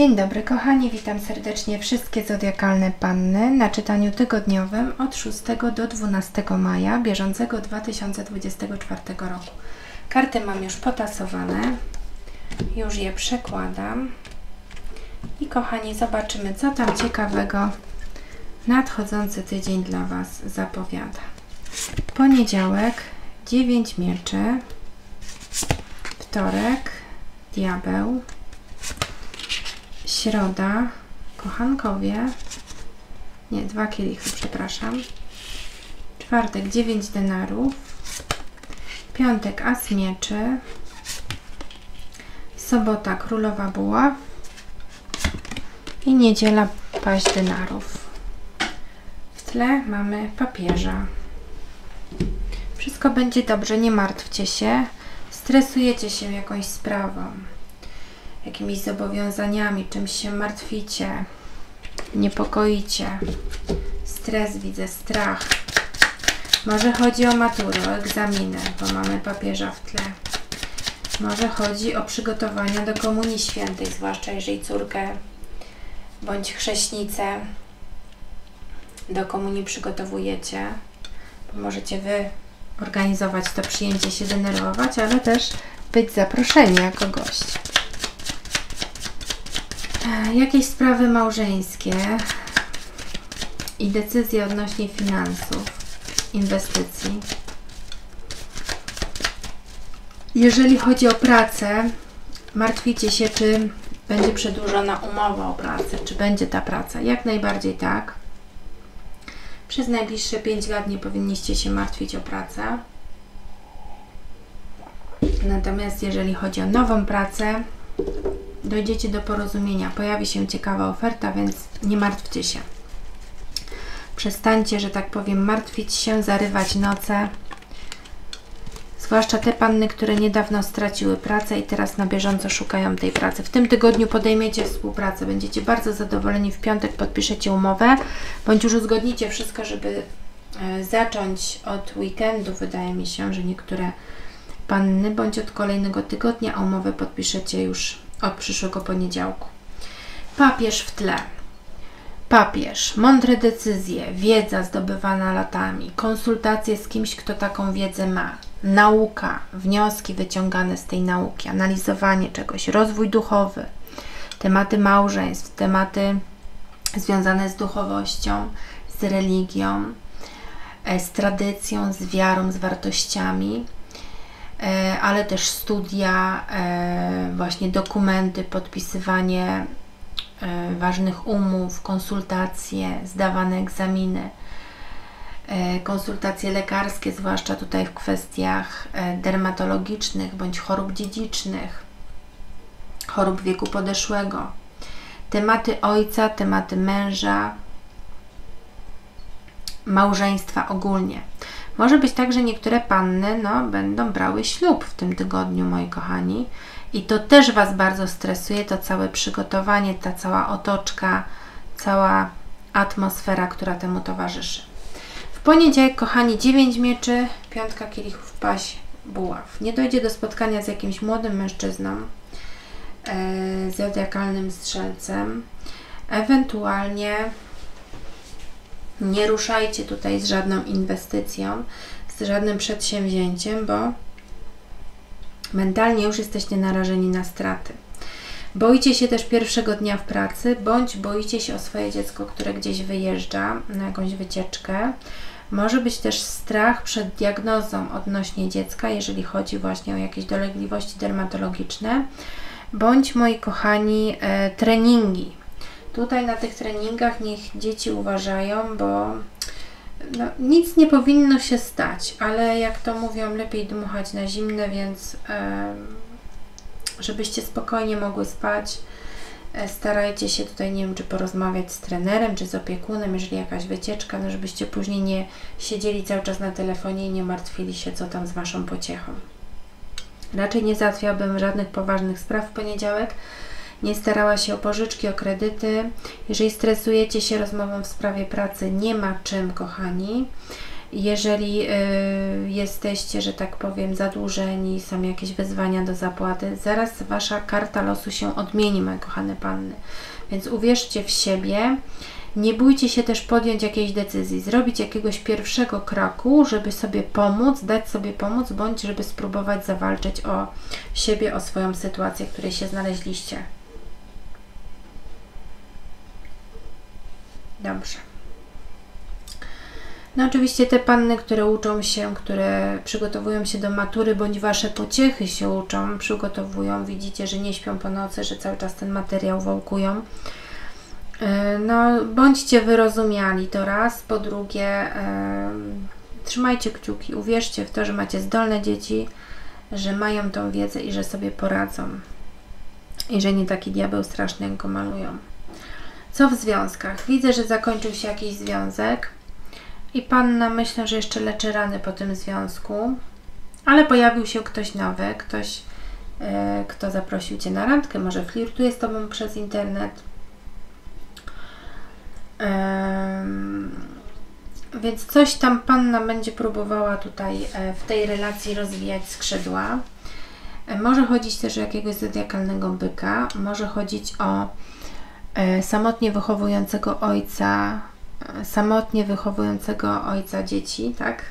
Dzień dobry kochani, witam serdecznie wszystkie zodiakalne panny na czytaniu tygodniowym od 6 do 12 maja bieżącego 2024 roku. Karty mam już potasowane, już je przekładam i kochani zobaczymy co tam ciekawego nadchodzący tydzień dla Was zapowiada. Poniedziałek 9 mieczy, wtorek diabeł, środa, kochankowie, nie, dwa kielichy, przepraszam, czwartek, dziewięć denarów, piątek, as mieczy, sobota, królowa buław i niedziela, paść denarów. W tle mamy papieża. Wszystko będzie dobrze, nie martwcie się. Stresujecie się jakąś sprawą jakimiś zobowiązaniami, czymś się martwicie, niepokoicie, stres widzę, strach. Może chodzi o maturę, o egzaminy, bo mamy papieża w tle. Może chodzi o przygotowania do Komunii Świętej, zwłaszcza jeżeli córkę bądź chrześnicę do Komunii przygotowujecie. Bo możecie Wy organizować to przyjęcie, się denerwować, ale też być zaproszeni jako gość. Jakieś sprawy małżeńskie i decyzje odnośnie finansów, inwestycji. Jeżeli chodzi o pracę, martwicie się, czy będzie przedłużona umowa o pracę, czy będzie ta praca. Jak najbardziej tak. Przez najbliższe 5 lat nie powinniście się martwić o pracę. Natomiast jeżeli chodzi o nową pracę, dojdziecie do porozumienia, pojawi się ciekawa oferta, więc nie martwcie się. Przestańcie, że tak powiem, martwić się, zarywać noce. Zwłaszcza te panny, które niedawno straciły pracę i teraz na bieżąco szukają tej pracy. W tym tygodniu podejmiecie współpracę. Będziecie bardzo zadowoleni. W piątek podpiszecie umowę, bądź już uzgodnicie wszystko, żeby e, zacząć od weekendu. Wydaje mi się, że niektóre panny, bądź od kolejnego tygodnia, a umowę podpiszecie już od przyszłego poniedziałku. Papież w tle. Papież, mądre decyzje, wiedza zdobywana latami, konsultacje z kimś, kto taką wiedzę ma, nauka, wnioski wyciągane z tej nauki, analizowanie czegoś, rozwój duchowy, tematy małżeństw, tematy związane z duchowością, z religią, e, z tradycją, z wiarą, z wartościami ale też studia, e, właśnie dokumenty, podpisywanie e, ważnych umów, konsultacje, zdawane egzaminy, konsultacje lekarskie, zwłaszcza tutaj w kwestiach dermatologicznych bądź chorób dziedzicznych, chorób wieku podeszłego, tematy ojca, tematy męża, małżeństwa ogólnie. Może być tak, że niektóre panny no, będą brały ślub w tym tygodniu, moi kochani. I to też Was bardzo stresuje, to całe przygotowanie, ta cała otoczka, cała atmosfera, która temu towarzyszy. W poniedziałek, kochani, 9 mieczy, piątka kielichów, paś, buław. Nie dojdzie do spotkania z jakimś młodym mężczyzną, e, zodiakalnym strzelcem. Ewentualnie nie ruszajcie tutaj z żadną inwestycją, z żadnym przedsięwzięciem, bo mentalnie już jesteście narażeni na straty. Boicie się też pierwszego dnia w pracy, bądź boicie się o swoje dziecko, które gdzieś wyjeżdża na jakąś wycieczkę. Może być też strach przed diagnozą odnośnie dziecka, jeżeli chodzi właśnie o jakieś dolegliwości dermatologiczne, bądź moi kochani, e, treningi Tutaj na tych treningach niech dzieci uważają, bo no, nic nie powinno się stać, ale jak to mówią, lepiej dmuchać na zimne, więc żebyście spokojnie mogły spać, e, starajcie się tutaj, nie wiem, czy porozmawiać z trenerem, czy z opiekunem, jeżeli jakaś wycieczka, no żebyście później nie siedzieli cały czas na telefonie i nie martwili się, co tam z Waszą pociechą. Raczej nie załatwiałabym żadnych poważnych spraw w poniedziałek, nie starała się o pożyczki, o kredyty. Jeżeli stresujecie się rozmową w sprawie pracy, nie ma czym, kochani. Jeżeli y, jesteście, że tak powiem, zadłużeni, są jakieś wyzwania do zapłaty, zaraz Wasza karta losu się odmieni, moje kochane panny. Więc uwierzcie w siebie. Nie bójcie się też podjąć jakiejś decyzji, zrobić jakiegoś pierwszego kroku, żeby sobie pomóc, dać sobie pomóc, bądź żeby spróbować zawalczyć o siebie, o swoją sytuację, w której się znaleźliście. Dobrze. No oczywiście te panny, które uczą się, które przygotowują się do matury, bądź Wasze pociechy się uczą, przygotowują, widzicie, że nie śpią po nocy, że cały czas ten materiał wałkują. E, no, bądźcie wyrozumiali to raz, po drugie, yy, trzymajcie kciuki, uwierzcie w to, że macie zdolne dzieci, że mają tą wiedzę i że sobie poradzą. I że nie taki diabeł straszny, jak go malują. Co w związkach? Widzę, że zakończył się jakiś związek i panna myślę, że jeszcze leczy rany po tym związku, ale pojawił się ktoś nowy, ktoś, yy, kto zaprosił Cię na randkę, może flirtuje z Tobą przez internet. Więc coś tam panna będzie próbowała tutaj e, w tej relacji rozwijać skrzydła. E, może chodzić też o jakiegoś zodiakalnego byka, może chodzić o samotnie wychowującego ojca, samotnie wychowującego ojca dzieci, tak?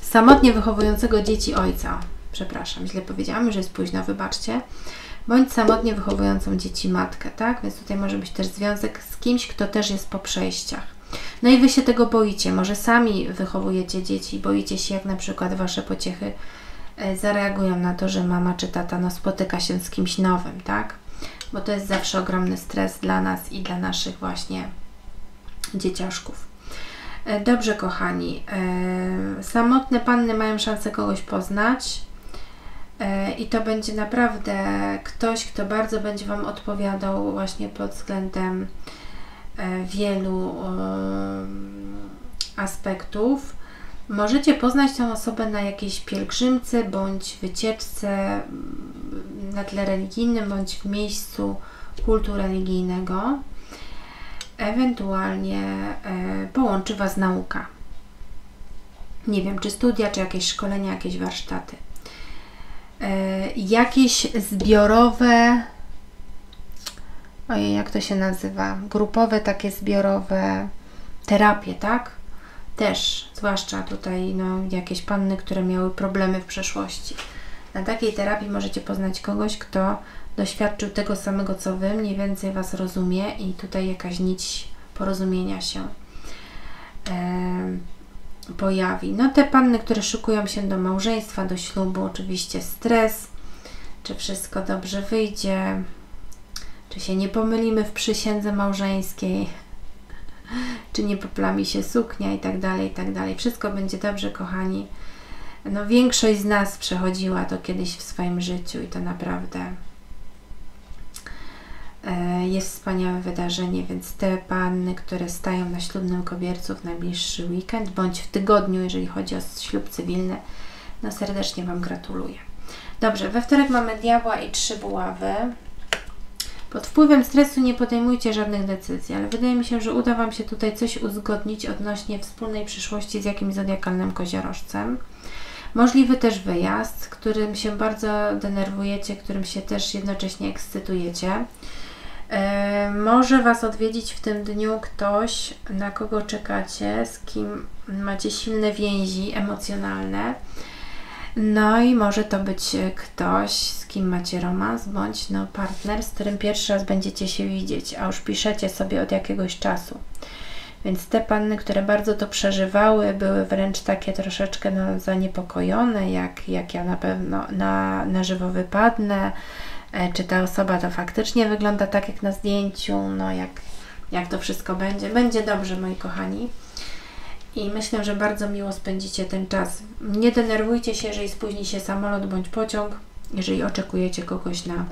Samotnie wychowującego dzieci ojca. Przepraszam, źle powiedziałam, że jest późno, wybaczcie. Bądź samotnie wychowującą dzieci matkę, tak? Więc tutaj może być też związek z kimś, kto też jest po przejściach. No i Wy się tego boicie. Może sami wychowujecie dzieci, boicie się, jak na przykład Wasze pociechy e, zareagują na to, że mama czy tata no, spotyka się z kimś nowym, tak? Bo to jest zawsze ogromny stres dla nas i dla naszych właśnie dzieciaszków. E, dobrze, kochani. E, samotne panny mają szansę kogoś poznać. E, I to będzie naprawdę ktoś, kto bardzo będzie Wam odpowiadał właśnie pod względem wielu aspektów. Możecie poznać tę osobę na jakiejś pielgrzymce bądź wycieczce na tle religijnym bądź w miejscu kultu religijnego ewentualnie e, połączy Was nauka. Nie wiem, czy studia, czy jakieś szkolenia, jakieś warsztaty. E, jakieś zbiorowe, ojej, jak to się nazywa? Grupowe, takie zbiorowe terapie, tak? Też, zwłaszcza tutaj, no, jakieś panny, które miały problemy w przeszłości. Na takiej terapii możecie poznać kogoś, kto doświadczył tego samego co Wy, mniej więcej Was rozumie i tutaj jakaś nić porozumienia się e, pojawi. No te panny, które szykują się do małżeństwa, do ślubu, oczywiście stres, czy wszystko dobrze wyjdzie, czy się nie pomylimy w przysiędze małżeńskiej, czy nie poplami się suknia i tak dalej, i tak dalej. Wszystko będzie dobrze, kochani. No większość z nas przechodziła to kiedyś w swoim życiu i to naprawdę E, jest wspaniałe wydarzenie, więc te panny, które stają na ślubnym kobiercu w najbliższy weekend, bądź w tygodniu, jeżeli chodzi o ślub cywilny, no serdecznie Wam gratuluję. Dobrze, we wtorek mamy diabła i trzy buławy. Pod wpływem stresu nie podejmujcie żadnych decyzji, ale wydaje mi się, że uda Wam się tutaj coś uzgodnić odnośnie wspólnej przyszłości z jakimś zodiakalnym koziorożcem. Możliwy też wyjazd, którym się bardzo denerwujecie, którym się też jednocześnie ekscytujecie. E, może Was odwiedzić w tym dniu ktoś, na kogo czekacie, z kim macie silne więzi emocjonalne. No i może to być ktoś, z kim macie romans, bądź no, partner, z którym pierwszy raz będziecie się widzieć, a już piszecie sobie od jakiegoś czasu. Więc te panny, które bardzo to przeżywały, były wręcz takie troszeczkę no, zaniepokojone, jak, jak ja na pewno na, na żywo wypadnę, E, czy ta osoba to faktycznie wygląda tak jak na zdjęciu, no jak, jak to wszystko będzie. Będzie dobrze, moi kochani. I myślę, że bardzo miło spędzicie ten czas. Nie denerwujcie się, jeżeli spóźni się samolot bądź pociąg, jeżeli oczekujecie kogoś na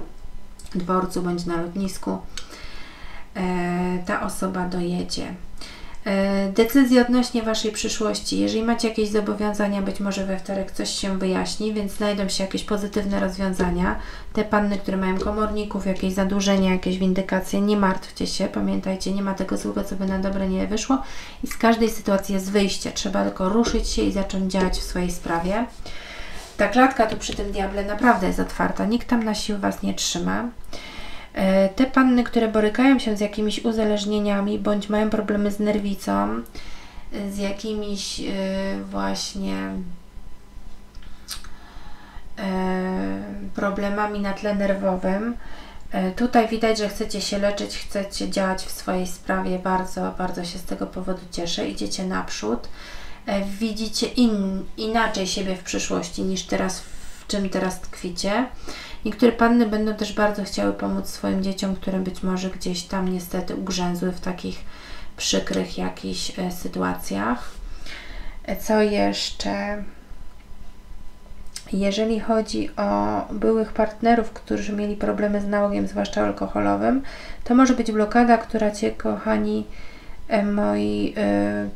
dworcu bądź na lotnisku. E, ta osoba dojedzie. E, decyzje odnośnie Waszej przyszłości. Jeżeli macie jakieś zobowiązania, być może we wtorek coś się wyjaśni, więc znajdą się jakieś pozytywne rozwiązania. Te panny, które mają komorników, jakieś zadłużenia, jakieś windykacje, nie martwcie się. Pamiętajcie, nie ma tego złego, co by na dobre nie wyszło. I z każdej sytuacji jest wyjście. Trzeba tylko ruszyć się i zacząć działać w swojej sprawie. Ta klatka tu przy tym diable naprawdę jest otwarta. Nikt tam na siłę Was nie trzyma. E, te panny, które borykają się z jakimiś uzależnieniami bądź mają problemy z nerwicą, e, z jakimiś e, właśnie problemami na tle nerwowym, Tutaj widać, że chcecie się leczyć, chcecie działać w swojej sprawie. Bardzo, bardzo się z tego powodu cieszę. Idziecie naprzód. Widzicie in, inaczej siebie w przyszłości niż teraz, w czym teraz tkwicie. Niektóre panny będą też bardzo chciały pomóc swoim dzieciom, które być może gdzieś tam niestety ugrzęzły w takich przykrych jakichś e, sytuacjach. E, co jeszcze? Jeżeli chodzi o byłych partnerów, którzy mieli problemy z nałogiem, zwłaszcza alkoholowym, to może być blokada, która Cię, kochani e, moi,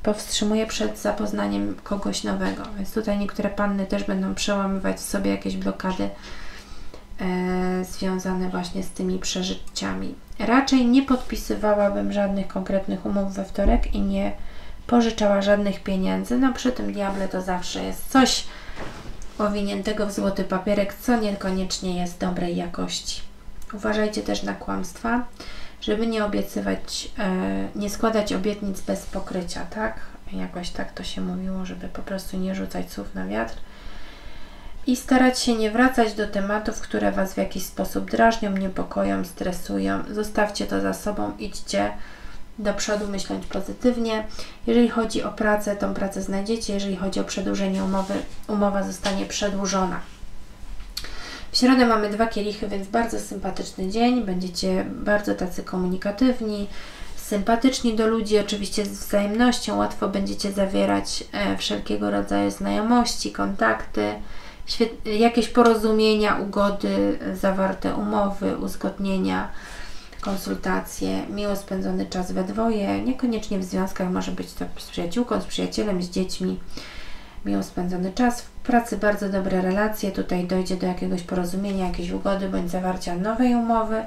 powstrzymuje przed zapoznaniem kogoś nowego. Więc tutaj niektóre panny też będą przełamywać sobie jakieś blokady związane właśnie z tymi przeżyciami. Raczej nie podpisywałabym żadnych konkretnych umów we wtorek i nie pożyczała żadnych pieniędzy. No przy tym diable to zawsze jest coś owiniętego w złoty papierek, co niekoniecznie jest dobrej jakości. Uważajcie też na kłamstwa, żeby nie obiecywać, e, nie składać obietnic bez pokrycia, tak? Jakoś tak to się mówiło, żeby po prostu nie rzucać słów na wiatr i starać się nie wracać do tematów, które Was w jakiś sposób drażnią, niepokoją, stresują. Zostawcie to za sobą, idźcie do przodu, myśląc pozytywnie. Jeżeli chodzi o pracę, tą pracę znajdziecie. Jeżeli chodzi o przedłużenie umowy, umowa zostanie przedłużona. W środę mamy dwa kielichy, więc bardzo sympatyczny dzień. Będziecie bardzo tacy komunikatywni, sympatyczni do ludzi, oczywiście z wzajemnością. Łatwo będziecie zawierać e, wszelkiego rodzaju znajomości, kontakty jakieś porozumienia, ugody, zawarte umowy, uzgodnienia, konsultacje, miło spędzony czas we dwoje, niekoniecznie w związkach, może być to z przyjaciółką, z przyjacielem, z dziećmi, miło spędzony czas, w pracy bardzo dobre relacje, tutaj dojdzie do jakiegoś porozumienia, jakiejś ugody bądź zawarcia nowej umowy,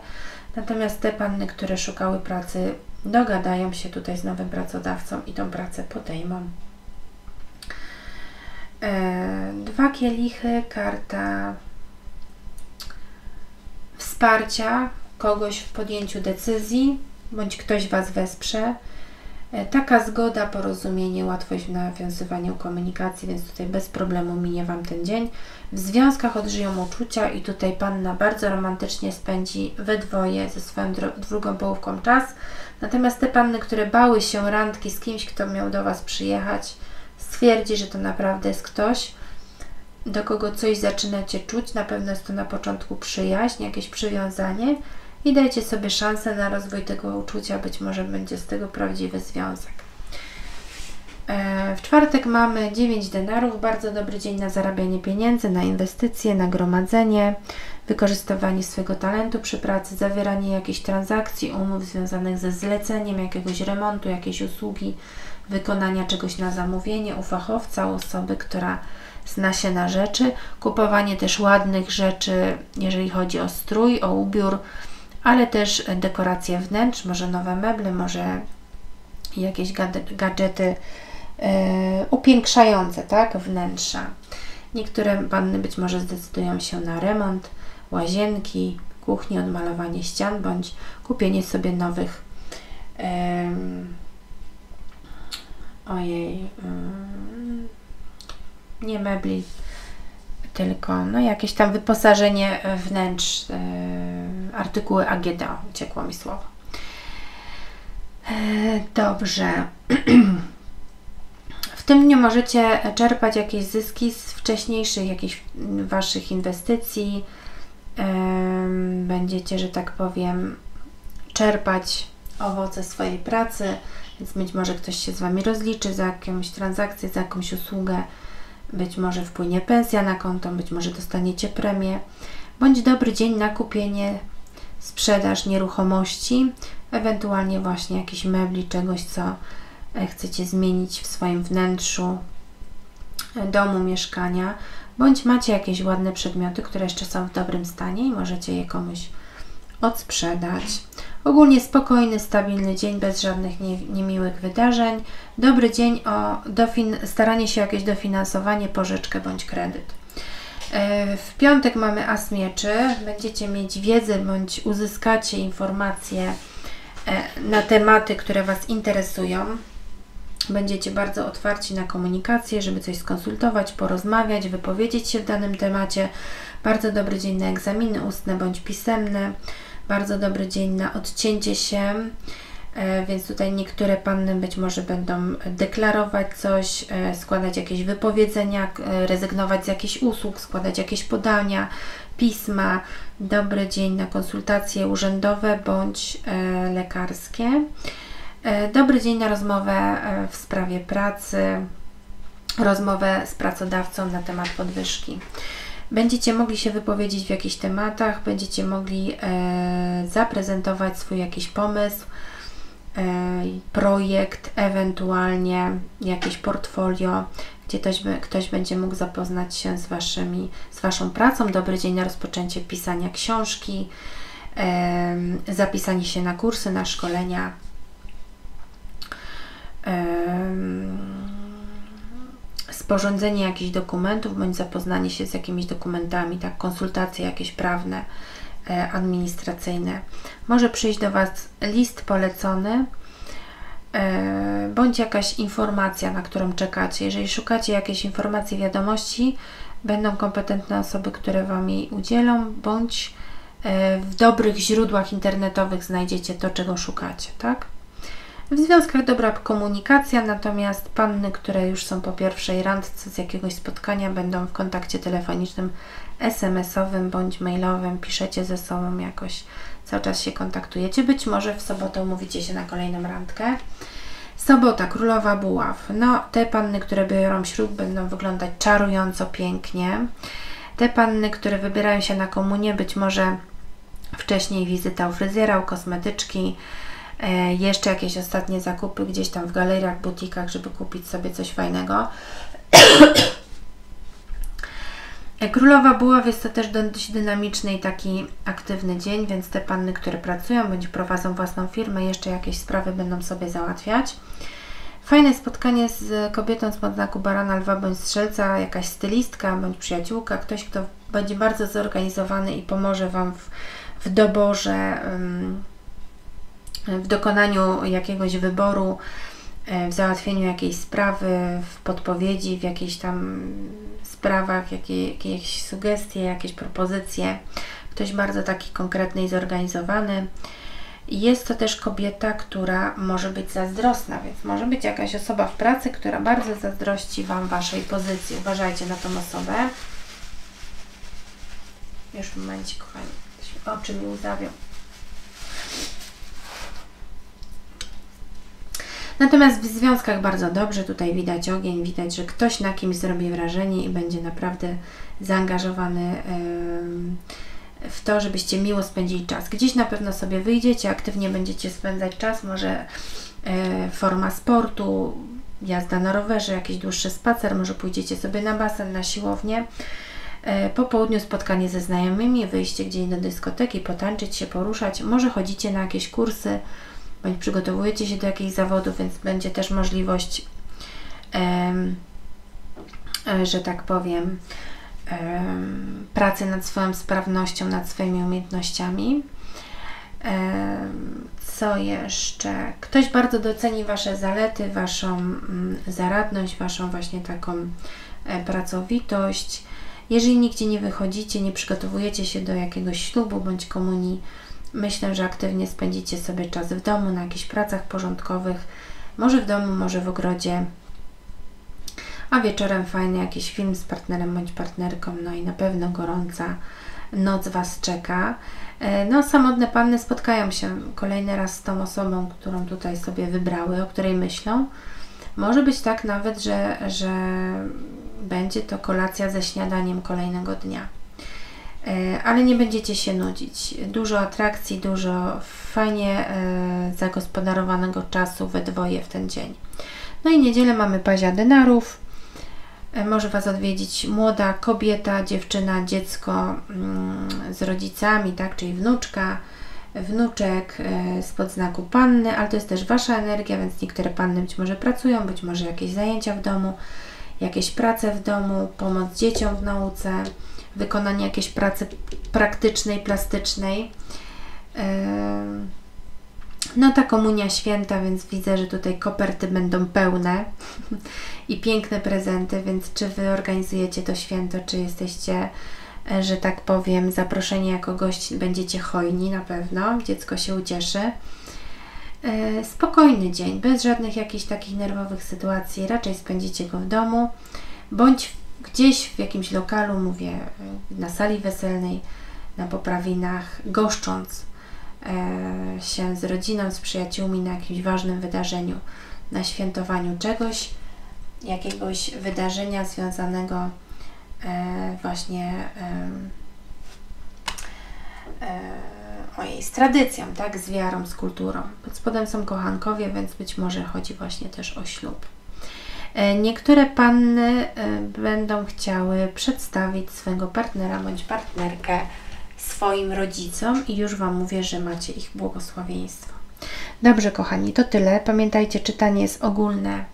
natomiast te panny, które szukały pracy, dogadają się tutaj z nowym pracodawcą i tą pracę podejmą. E, dwa kielichy, karta wsparcia kogoś w podjęciu decyzji, bądź ktoś Was wesprze. E, taka zgoda, porozumienie, łatwość w nawiązywaniu komunikacji, więc tutaj bez problemu minie Wam ten dzień. W związkach odżyją uczucia i tutaj Panna bardzo romantycznie spędzi we dwoje ze swoją drugą połówką czas. Natomiast te panny, które bały się randki z kimś, kto miał do Was przyjechać, stwierdzi, że to naprawdę jest ktoś, do kogo coś zaczynacie czuć. Na pewno jest to na początku przyjaźń, jakieś przywiązanie i dajcie sobie szansę na rozwój tego uczucia. Być może będzie z tego prawdziwy związek. E, w czwartek mamy 9 denarów, bardzo dobry dzień na zarabianie pieniędzy, na inwestycje, na gromadzenie, wykorzystywanie swojego talentu przy pracy, zawieranie jakichś transakcji, umów związanych ze zleceniem jakiegoś remontu, jakiejś usługi, wykonania czegoś na zamówienie u fachowca, u osoby, która zna się na rzeczy, kupowanie też ładnych rzeczy, jeżeli chodzi o strój, o ubiór, ale też dekoracje wnętrz, może nowe meble, może jakieś gadżety upiększające tak, wnętrza. Niektóre panny być może zdecydują się na remont łazienki, kuchni, odmalowanie ścian bądź kupienie sobie nowych ojej, mm, nie mebli, tylko no, jakieś tam wyposażenie wnętrz, e, artykuły AGD, uciekło mi słowo. E, dobrze. Tym dniu możecie czerpać jakieś zyski z wcześniejszych jakichś Waszych inwestycji. Będziecie, że tak powiem, czerpać owoce swojej pracy więc być może ktoś się z Wami rozliczy za jakąś transakcję, za jakąś usługę, być może wpłynie pensja na konto, być może dostaniecie premię, bądź dobry dzień na kupienie, sprzedaż nieruchomości, ewentualnie właśnie jakichś mebli, czegoś, co chcecie zmienić w swoim wnętrzu e, domu, mieszkania, bądź macie jakieś ładne przedmioty, które jeszcze są w dobrym stanie i możecie je komuś odsprzedać. Ogólnie spokojny, stabilny dzień bez żadnych nie, niemiłych wydarzeń. Dobry dzień o dofin staranie się o jakieś dofinansowanie, pożyczkę bądź kredyt. E, w piątek mamy As Mieczy. Będziecie mieć wiedzę bądź uzyskacie informacje e, na tematy, które Was interesują. Będziecie bardzo otwarci na komunikację, żeby coś skonsultować, porozmawiać, wypowiedzieć się w danym temacie. Bardzo dobry dzień na egzaminy ustne bądź pisemne. Bardzo dobry dzień na odcięcie się E, więc tutaj niektóre panny być może będą deklarować coś, e, składać jakieś wypowiedzenia, e, rezygnować z jakichś usług, składać jakieś podania, pisma. Dobry dzień na konsultacje urzędowe bądź lekarskie. Dobry dzień na rozmowę w sprawie pracy, rozmowę z pracodawcą na temat podwyżki. Będziecie mogli się wypowiedzieć w jakichś tematach, będziecie mogli zaprezentować swój jakiś pomysł, E, projekt, ewentualnie jakieś portfolio, gdzie ktoś, ktoś będzie mógł zapoznać się z, waszymi, z Waszą pracą. Dobry dzień na rozpoczęcie pisania książki, zapisanie się na kursy, na szkolenia. Sporządzenie jakichś dokumentów bądź zapoznanie się z jakimiś dokumentami, tak, konsultacje jakieś prawne E, administracyjne. Może przyjść do Was list polecony e, bądź jakaś informacja, na którą czekacie. Jeżeli szukacie jakiejś informacji, wiadomości, będą kompetentne osoby, które Wam jej udzielą, bądź e, w dobrych źródłach internetowych znajdziecie to, czego szukacie, tak? W związkach dobra komunikacja, natomiast panny, które już są po pierwszej randce z jakiegoś spotkania, będą w kontakcie telefonicznym SMS-owym bądź mailowym, piszecie ze sobą jakoś, cały czas się kontaktujecie. Być może w sobotę umówicie się na kolejną randkę. Sobota, Królowa Buław. No, te panny, które biorą ślub, będą wyglądać czarująco pięknie. Te panny, które wybierają się na komunię, być może wcześniej wizyta u fryzjera, u kosmetyczki, jeszcze jakieś ostatnie zakupy gdzieś tam w galeriach, butikach, żeby kupić sobie coś fajnego. Królowa Buław jest to też dość dynamiczny i taki aktywny dzień, więc te panny, które pracują bądź prowadzą własną firmę, jeszcze jakieś sprawy będą sobie załatwiać. Fajne spotkanie z kobietą z podznaku barana, lwa bądź strzelca, jakaś stylistka bądź przyjaciółka, ktoś, kto będzie bardzo zorganizowany i pomoże Wam w, w doborze, w dokonaniu jakiegoś wyboru, e, w załatwieniu jakiejś sprawy, w podpowiedzi, w jakiejś tam sprawach, jakie, jakieś sugestie, jakieś propozycje. Ktoś bardzo taki konkretny i zorganizowany. Jest to też kobieta, która może być zazdrosna, więc może być jakaś osoba w pracy, która bardzo zazdrości Wam Waszej pozycji. Uważajcie na tą osobę. Już w momencie, kochani, oczy mi łzawią. Natomiast w związkach bardzo dobrze, tutaj widać ogień, widać, że ktoś na kimś zrobi wrażenie i będzie naprawdę zaangażowany w to, żebyście miło spędzili czas. Gdzieś na pewno sobie wyjdziecie, aktywnie będziecie spędzać czas, może e, forma sportu, jazda na rowerze, jakiś dłuższy spacer, może pójdziecie sobie na basen, na siłownię. E, po południu spotkanie ze znajomymi, wyjście gdzieś do dyskoteki, potańczyć się, poruszać, może chodzicie na jakieś kursy, bądź przygotowujecie się do jakichś zawodów, więc będzie też możliwość, um, że tak powiem, pracy nad swoją sprawnością, nad swoimi umiejętnościami. Um, co jeszcze? Ktoś bardzo doceni Wasze zalety, Waszą zaradność, Waszą właśnie taką e, pracowitość. Jeżeli nigdzie nie wychodzicie, nie przygotowujecie się do jakiegoś ślubu bądź komunii, Myślę, że aktywnie spędzicie sobie czas w domu, na jakichś pracach porządkowych, może w domu, może w ogrodzie, a wieczorem fajny jakiś film z partnerem bądź partnerką, no i na pewno gorąca noc Was czeka. E, no, samotne panny spotkają się kolejny raz z tą osobą, którą tutaj sobie wybrały, o której myślą. Może być tak nawet, że, że będzie to kolacja ze śniadaniem kolejnego dnia. E, ale nie będziecie się nudzić. Dużo atrakcji, dużo fajnie e, zagospodarowanego czasu we dwoje w ten dzień. No i niedzielę mamy pazia denarów. E, może Was odwiedzić młoda kobieta, dziewczyna, dziecko mm, z rodzicami, tak, czyli wnuczka, wnuczek spod znaku panny, ale to jest też Wasza energia, więc niektóre panny być może pracują, być może jakieś zajęcia w domu, jakieś prace w domu, pomoc dzieciom w nauce, wykonanie jakiejś pracy praktycznej, plastycznej. No ta komunia święta, więc widzę, że tutaj koperty będą pełne i piękne prezenty, więc czy Wy organizujecie to święto, czy jesteście, e, że tak powiem, zaproszeni jako gość, będziecie hojni na pewno, dziecko się ucieszy. E, spokojny dzień, bez żadnych jakichś takich nerwowych sytuacji, raczej spędzicie go w domu, bądź gdzieś w jakimś lokalu, mówię, e, na sali weselnej, na poprawinach, goszcząc e, się z rodziną, z przyjaciółmi na jakimś ważnym wydarzeniu, na świętowaniu czegoś, jakiegoś wydarzenia związanego e, właśnie ojej, z tradycją, tak, z wiarą, z kulturą. Pod spodem są kochankowie, więc być może chodzi właśnie też o ślub. E, niektóre panny e, będą chciały przedstawić swojego partnera bądź partnerkę swoim rodzicom i już Wam mówię, że macie ich błogosławieństwo. Dobrze, kochani, to tyle. Pamiętajcie, czytanie jest ogólne,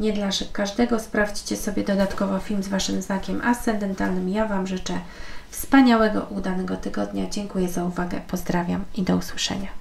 nie dla każdego. Sprawdźcie sobie dodatkowo film z Waszym znakiem ascendentalnym. Ja Wam życzę wspaniałego, udanego tygodnia. Dziękuję za uwagę, pozdrawiam i do usłyszenia.